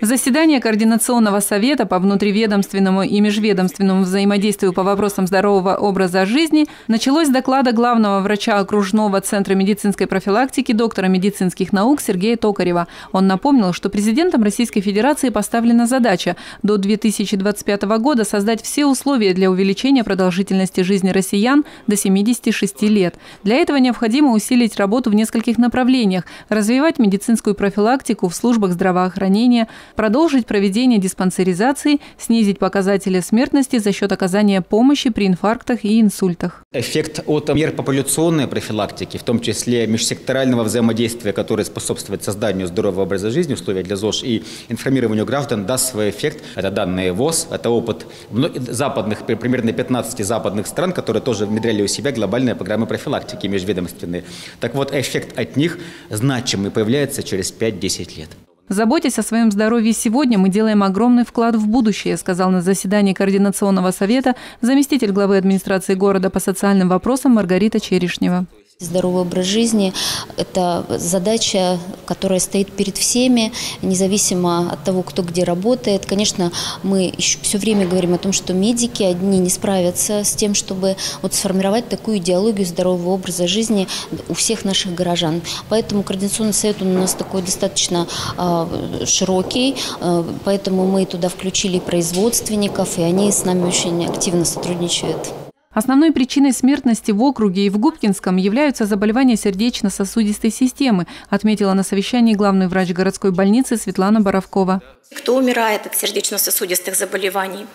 Заседание Координационного совета по внутриведомственному и межведомственному взаимодействию по вопросам здорового образа жизни началось с доклада главного врача окружного центра медицинской профилактики, доктора медицинских наук Сергея Токарева. Он напомнил, что президентом Российской Федерации поставлена задача до 2025 года создать все условия для увеличения продолжительности жизни россиян до 76 лет. Для этого необходимо усилить работу в нескольких направлениях, развивать медицинскую профилактику в службах здравоохранения, продолжить проведение диспансеризации, снизить показатели смертности за счет оказания помощи при инфарктах и инсультах. Эффект от мер популяционной профилактики, в том числе межсекторального взаимодействия, которое способствует созданию здорового образа жизни, условия для ЗОЖ и информированию граждан, даст свой эффект. Это данные ВОЗ, это опыт западных, примерно 15 западных стран, которые тоже внедряли у себя глобальные программы профилактики межведомственные. Так вот, эффект от них значимый появляется через 5-10 лет. Заботясь о своем здоровье сегодня, мы делаем огромный вклад в будущее, сказал на заседании Координационного совета заместитель главы администрации города по социальным вопросам Маргарита Черешнева. Здоровый образ жизни – это задача, которая стоит перед всеми, независимо от того, кто где работает. Конечно, мы еще все время говорим о том, что медики одни не справятся с тем, чтобы вот сформировать такую идеологию здорового образа жизни у всех наших горожан. Поэтому Координационный совет у нас такой достаточно э, широкий, э, поэтому мы туда включили производственников, и они с нами очень активно сотрудничают. Основной причиной смертности в округе и в Губкинском являются заболевания сердечно-сосудистой системы, отметила на совещании главный врач городской больницы Светлана Боровкова. Кто умирает от сердечно-сосудистых заболеваний?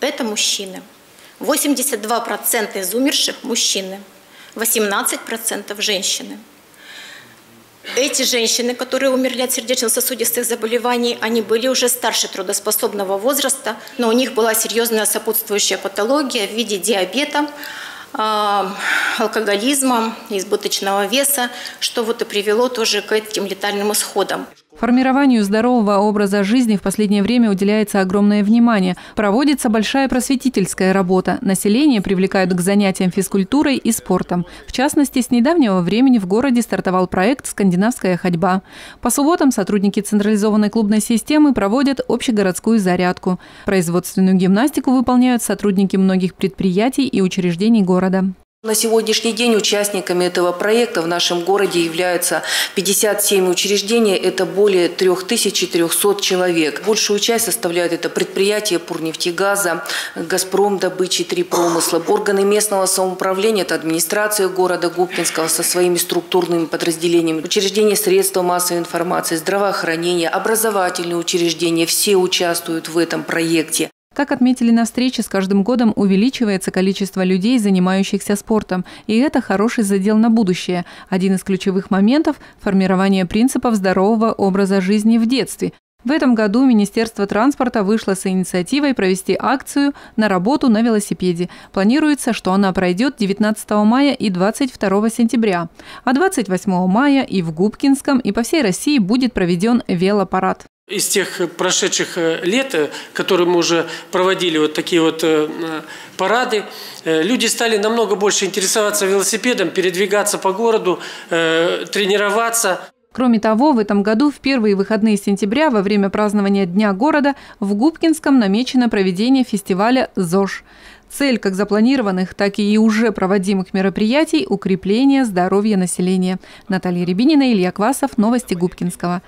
Это мужчины. 82% из умерших – мужчины, 18% – женщины. Эти женщины, которые умерли от сердечно-сосудистых заболеваний, они были уже старше трудоспособного возраста, но у них была серьезная сопутствующая патология в виде диабета, а, алкоголизма, избыточного веса, что вот и привело тоже к этим летальным исходам. Формированию здорового образа жизни в последнее время уделяется огромное внимание. Проводится большая просветительская работа. Население привлекают к занятиям физкультурой и спортом. В частности, с недавнего времени в городе стартовал проект «Скандинавская ходьба». По субботам сотрудники централизованной клубной системы проводят общегородскую зарядку. Производственную гимнастику выполняют сотрудники многих предприятий и учреждений города. На сегодняшний день участниками этого проекта в нашем городе являются 57 учреждений, это более 3400 человек. Большую часть составляют это предприятия Пурнефтегаза, Газпром добычи, три промысла, органы местного самоуправления, это администрация города Губкинского со своими структурными подразделениями, учреждения средства массовой информации, здравоохранения, образовательные учреждения, все участвуют в этом проекте. Как отметили на встрече, с каждым годом увеличивается количество людей, занимающихся спортом. И это хороший задел на будущее. Один из ключевых моментов – формирование принципов здорового образа жизни в детстве. В этом году Министерство транспорта вышло с инициативой провести акцию «На работу на велосипеде». Планируется, что она пройдет 19 мая и 22 сентября. А 28 мая и в Губкинском, и по всей России будет проведен велопарад. Из тех прошедших э, лет, э, которые мы уже проводили вот такие вот э, парады, люди стали намного больше интересоваться велосипедом, передвигаться по городу, тренироваться. Кроме того, в этом году в первые выходные сентября во время празднования Дня города в Губкинском намечено проведение фестиваля ЗОЖ. Цель как запланированных, так и уже проводимых мероприятий – укрепление здоровья населения. Наталья Рябинина, Илья Квасов, Новости Губкинского.